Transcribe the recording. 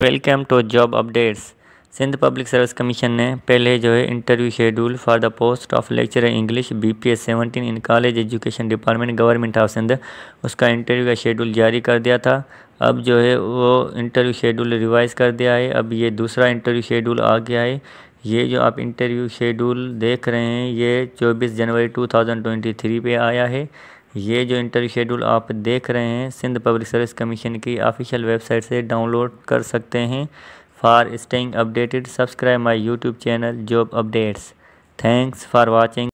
Welcome to job updates. Sindh public service commission ने पहले जो है interview schedule for the post of lecture English B P S seventeen in college education department government of Sindh. उसका interview का schedule जारी कर दिया था। अब जो है वो इंटरव्यू शेड्यूल रिवाइज कर दिया है। अब ये दूसरा इंटरव्यू शेड्यूल आ गया है। ये जो आप इंटरव्यू शेड्यूल देख रहे हैं, ये 24 जनवरी 2023 पे आया है। ये जो इंटरव्यू शेड्यूल आप देख रहे हैं, सिंध पब्लिक सर्विस कमीशन की ऑफिशियल वेबसाइट से डाउनलोड कर सकते हैं। For staying updated subscribe my YouTube channel job updates thanks for watching